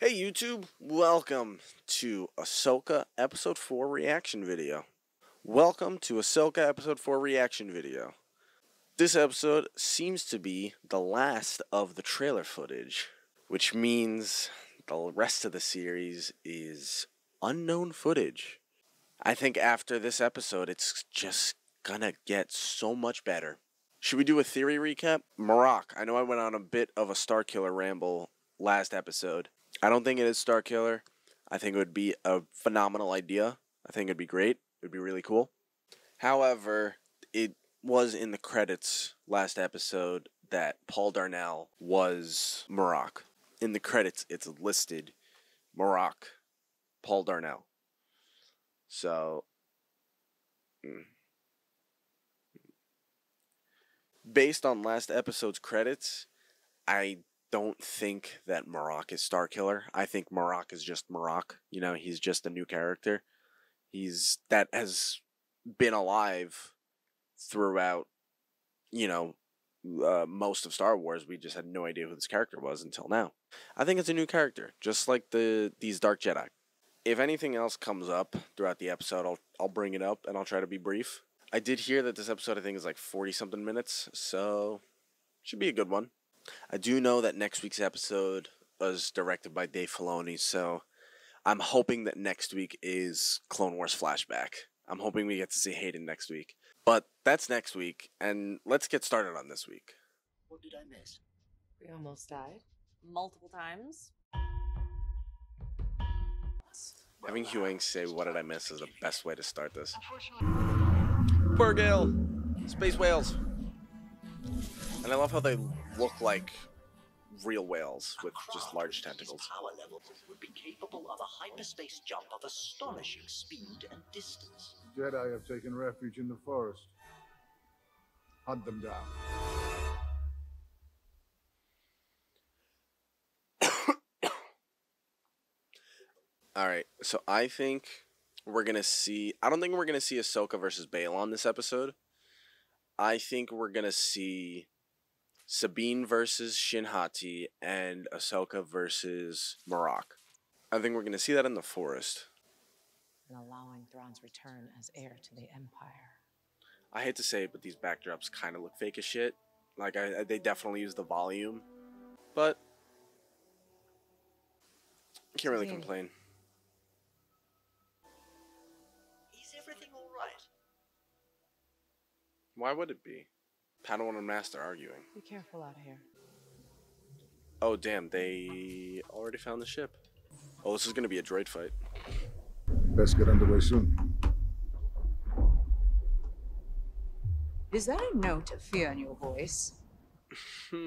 Hey YouTube, welcome to Ahsoka Episode 4 reaction video. Welcome to Ahsoka Episode 4 reaction video. This episode seems to be the last of the trailer footage, which means the rest of the series is unknown footage. I think after this episode, it's just gonna get so much better. Should we do a theory recap? Marrok. I know I went on a bit of a Starkiller ramble last episode. I don't think it is Star Killer. I think it would be a phenomenal idea. I think it'd be great. It'd be really cool. However, it was in the credits last episode that Paul Darnell was Marrok. In the credits, it's listed Marrok, Paul Darnell. So, mm. based on last episode's credits, I don't think that Marrok is Star Killer. I think Marrok is just Marrok. You know, he's just a new character. He's that has been alive throughout, you know, uh, most of Star Wars. We just had no idea who this character was until now. I think it's a new character, just like the these Dark Jedi. If anything else comes up throughout the episode, I'll I'll bring it up and I'll try to be brief. I did hear that this episode I think is like forty something minutes, so should be a good one. I do know that next week's episode was directed by Dave Filoni, so I'm hoping that next week is Clone Wars flashback. I'm hoping we get to see Hayden next week. But that's next week, and let's get started on this week. What did I miss? We almost died. multiple times. Having Huyang say "What did I miss" is the best way to start this. Unfortunately, Purrgil, space whales, and I love how they look like real whales with just large tentacles. Power levels would be capable of a hyperspace jump of astonishing speed and distance. Jedi have taken refuge in the forest. Hunt them down. All right, so I think we're gonna see. I don't think we're gonna see Ahsoka versus Baylan this episode. I think we're gonna see Sabine versus Shin Hati and Ahsoka versus Marrok. I think we're gonna see that in the forest. And allowing Thrawn's return as heir to the Empire. I hate to say it, but these backdrops kind of look fake as shit. Like I, I- they definitely use the volume, but I can't really Sabine. complain. Is everything all right? Why would it be? Padawan and Master arguing. Be careful out here. Oh damn, they already found the ship. Oh, this is gonna be a droid fight. Best get underway soon. Is that a note of fear in your voice?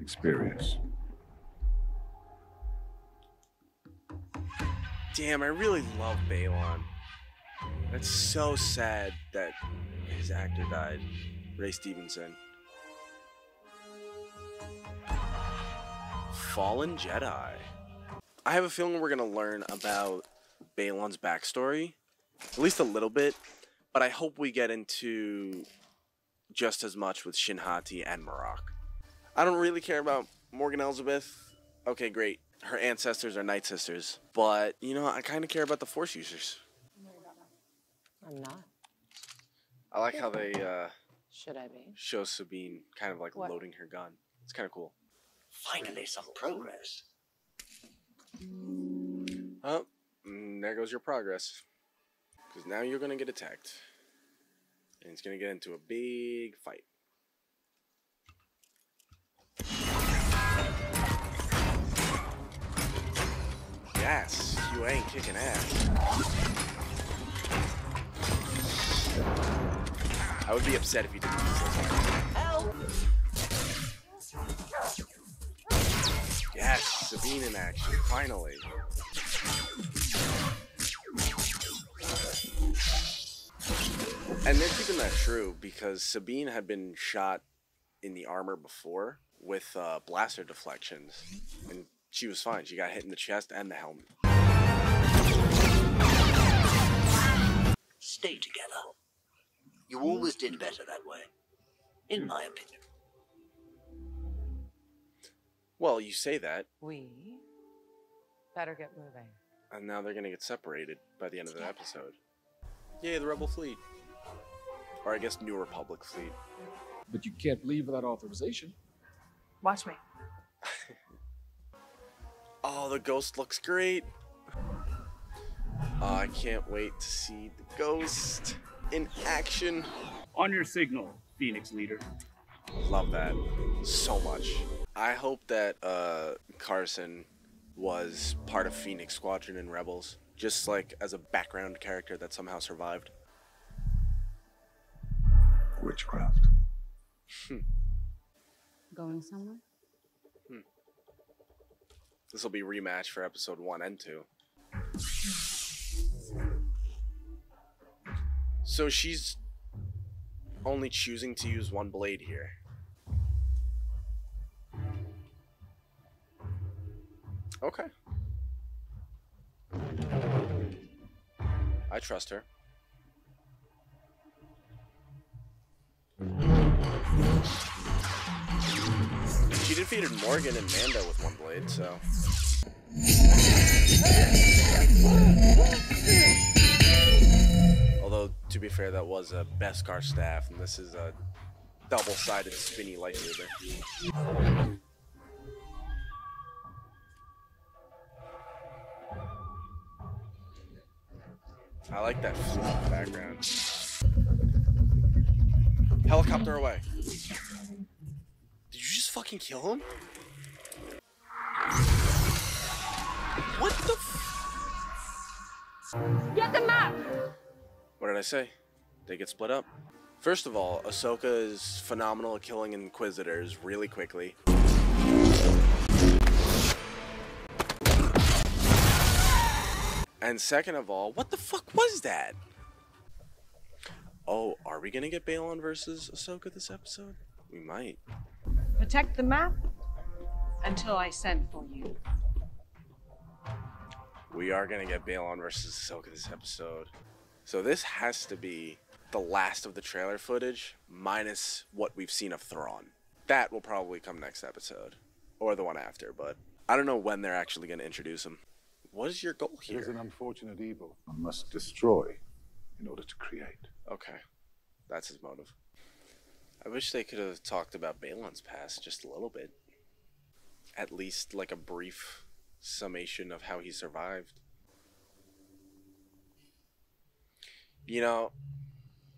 Experience. Damn, I really love Baylan. That's so sad that his actor died, Ray Stevenson. Fallen Jedi. I have a feeling we're gonna learn about Baylan's backstory, at least a little bit, but I hope we get into just as much with Shin Hati and Marrok. I don't really care about Morgan Elsbeth. Okay, great. Her ancestors are Night Sisters. But, you know, I kind of care about the Force users. I'm not. I like how they uh, Should I be? Shows Sabine kind of like What? loading her gun. It's kind of cool. Finally, some progress. Oh, mm, there goes your progress. Because now you're going to get attacked. And it's going to get into a big fight. Yes, you ain't kicking ass. I would be upset if you didn't. Yes, Sabine in action, finally. And they're keeping that true because Sabine had been shot in the armor before with uh, blaster deflections, and she was fine. She got hit in the chest and the helmet. Stay together. You always did better that way, in hmm. my opinion. Well, you say that. We? Better get moving. And now they're gonna get separated by the end of the episode. Yay, the Rebel fleet. Or I guess New Republic fleet. But you can't leave without authorization. Watch me. Oh, the ghost looks great. Oh, I can't wait to see the ghost in action. On your signal, Phoenix leader. Love that so much. I hope that uh, Carson was part of Phoenix Squadron and Rebels, just like as a background character that somehow survived. Witchcraft. Going somewhere? This will be rematch for episode one and two. So she's only choosing to use one blade here. Okay. I trust her. She defeated Morgan and Mando with one blade, so. To be fair, that was a Beskar staff, and this is a double-sided spinny lightsaber. I like that background. Helicopter away. Did you just fucking kill him? What the Get the map! What did I say? They get split up. First of all, Ahsoka is phenomenal at killing Inquisitors really quickly. And second of all, what the fuck was that? Oh, are we gonna get Baylan versus Ahsoka this episode? We might. Protect the map until I send for you. We are gonna get Baylan versus Ahsoka this episode. So this has to be the last of the trailer footage, minus what we've seen of Thrawn. That will probably come next episode, or the one after. But I don't know when they're actually gonna introduce him. What is your goal here? Is an unfortunate evil one must destroy in order to create. Okay, that's his motive. I wish they could have talked about Baylan's past just a little bit. At least like a brief summation of how he survived. You know,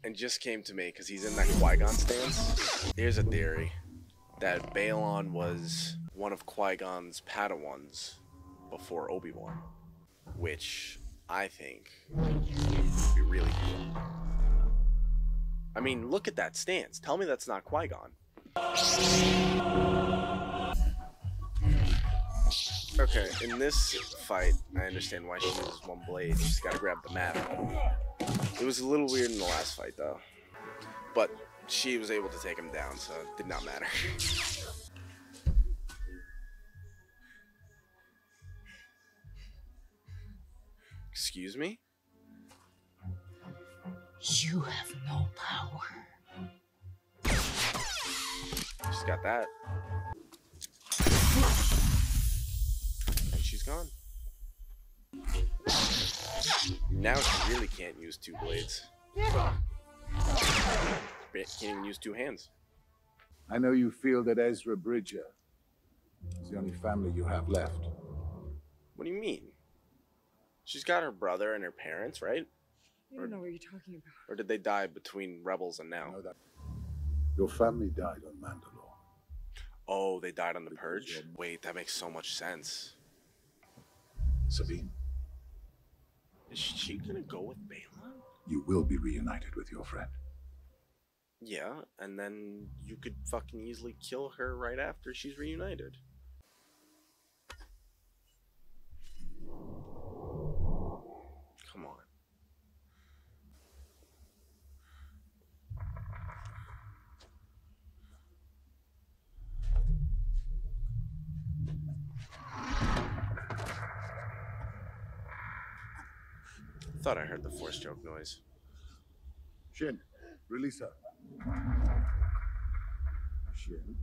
and just came to me because he's in that Qui Gon stance. Here's a theory that Baylan was one of Qui Gon's Padawans before Obi Wan, which I think would be really cool. I mean, look at that stance. Tell me that's not Qui Okay, in this fight, I understand why she uses one blade. She's gotta grab the map. It was a little weird in the last fight, though. But she was able to take him down, so it did not matter. Excuse me? You have no power. She's got that. And she's gone. Now she really can't use two blades. Ba- Can't even use two hands. I know you feel that Ezra Bridger is the only family you have left. What do you mean? She's got her brother and her parents, right? I don't know what you're talking about. Or did they die between Rebels and now? know that your family died on Mandalore. Oh, they died on the Purge? Wait, that makes so much sense. Sabine, Is she gonna go with Baylan? you will be reunited with your friend. Yeah, and then you could fucking easily kill her right after she's reunited. Come on. I thought I heard the force choke noise. Shin, release her. Shin.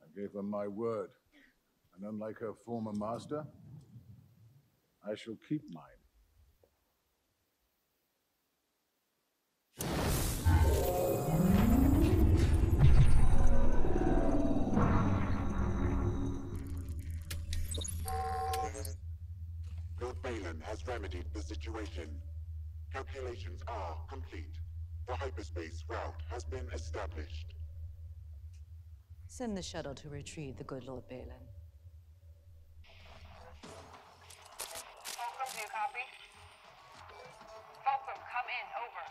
I gave her my word. And unlike her former master, I shall keep mine. Baylan has remedied the situation. Calculations are complete. The hyperspace route has been established. Send the shuttle to retrieve the good Lord Baylan. Fulcrum, do you copy? Fulcrum, come in. Over.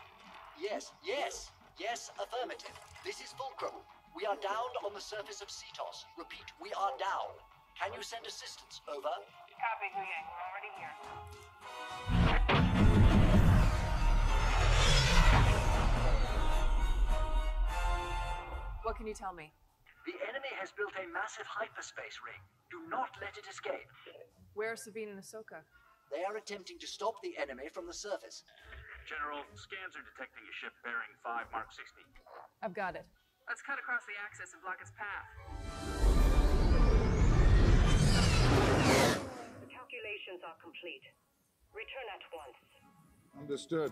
Yes, yes, yes, affirmative. This is Fulcrum. We are down on the surface of Seatos. Repeat, we are down. Can you send assistance? Over. Copy, Huyang. We're already here. What can you tell me? The enemy has built a massive hyperspace ring. Do not let it escape. Where are Sabine and Ahsoka? They are attempting to stop the enemy from the surface. General, scans are detecting a ship bearing 5 Mark 60. I've got it. Let's cut across the axis and block its path. Calculations are complete. Return at once. Understood.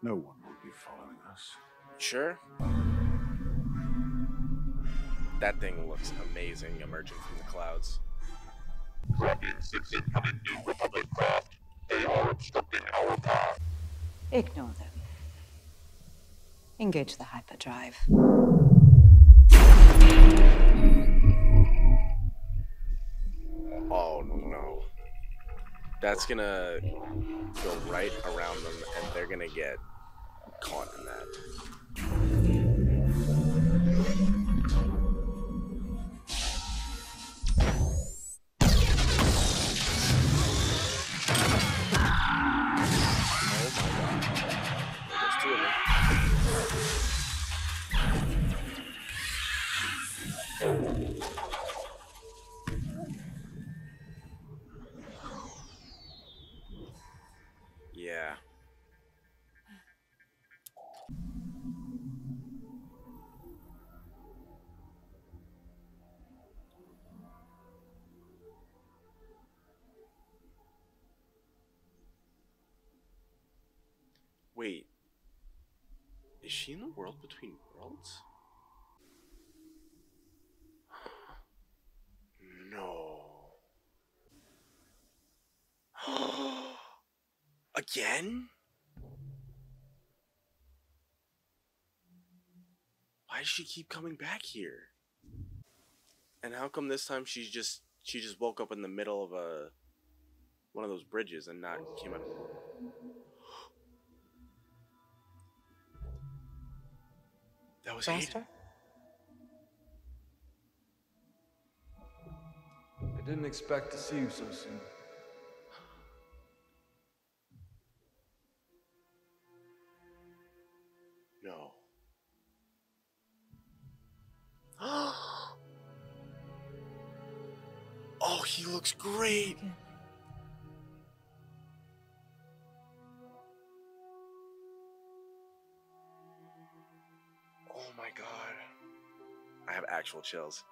No one will be following us. Sure. That thing looks amazing emerging from the clouds. Tracking six incoming New Republic craft. They are obstructing our path. Ignore them. Engage the hyperdrive. Oh no. That's gonna go right around them and they're gonna get caught in that. Wait. Is she in the world between worlds? No. Again? Why does she keep coming back here? And how come this time she's just she just woke up in the middle of a one of those bridges and not came out? That was Hayden. Master? I didn't expect to see you so soon. No. oh, he looks great. God. I have actual chills.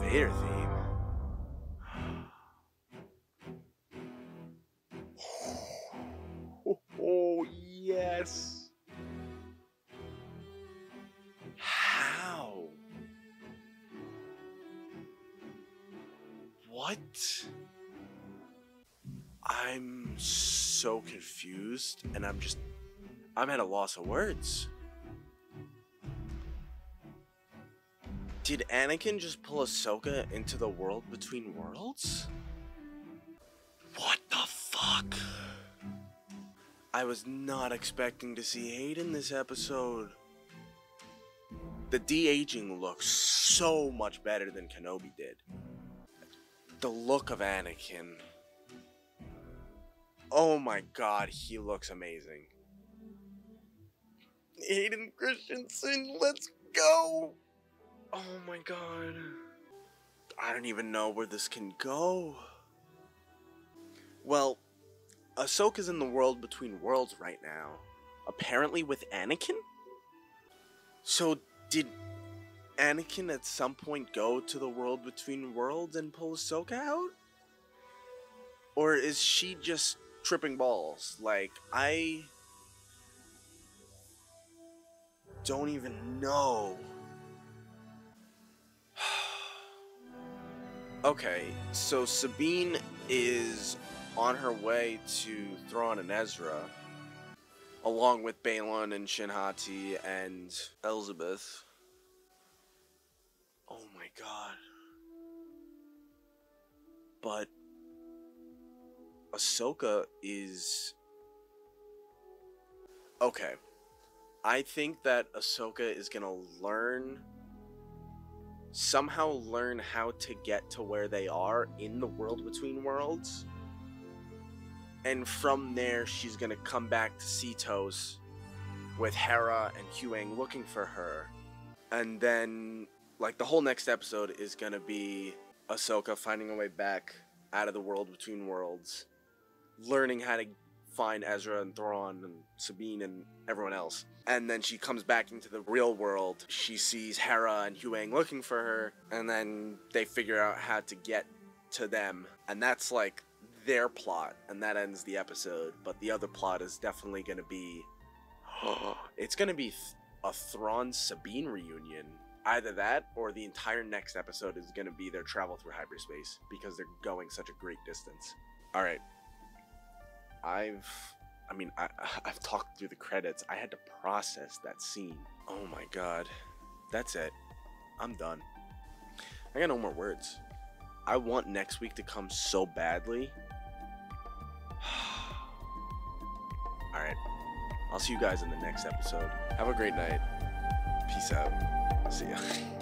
Vader theme. Oh, oh, yes. How? What? I'm so confused and I'm just I'm at a loss of words. Did Anakin just pull Ahsoka into the world between worlds? What the fuck? I was not expecting to see Hayden this episode. The de aging looks so much better than Kenobi did. The look of Anakin. Oh my god, he looks amazing. Hayden Christensen, let's go! Oh my god. I don't even know where this can go. Well, Ahsoka's in the world between worlds right now. Apparently with Anakin? So, did Anakin at some point go to the world between worlds and pull Ahsoka out? Or is she just tripping balls? Like, I don't even know. okay, so Sabine is on her way to Thrawn and Ezra, along with Baylan and Shin Hati and Elsbeth. Oh my god. But Ahsoka is. Okay. I think that Ahsoka is gonna learn. Somehow learn how to get to where they are in the world between worlds. And from there, she's gonna come back to Seatos with Hera and Huyang looking for her. And then, like, the whole next episode is gonna be Ahsoka finding a way back out of the world between worlds, learning how to find Ezra and Thrawn and Sabine and everyone else. And then she comes back into the real world. She sees Hera and Huyang looking for her, and then they figure out how to get to them. And that's like their plot, and that ends the episode. But the other plot is definitely going to be it's going to be a Thrawn Sabine reunion. Either that or the entire next episode is going to be their travel through hyperspace because they're going such a great distance. All right. I've I mean, I, I've talked through the credits. I had to process that scene. Oh my god. That's it. I'm done. I got no more words. I want next week to come so badly. Alright. I'll see you guys in the next episode. Have a great night. Peace out. See ya.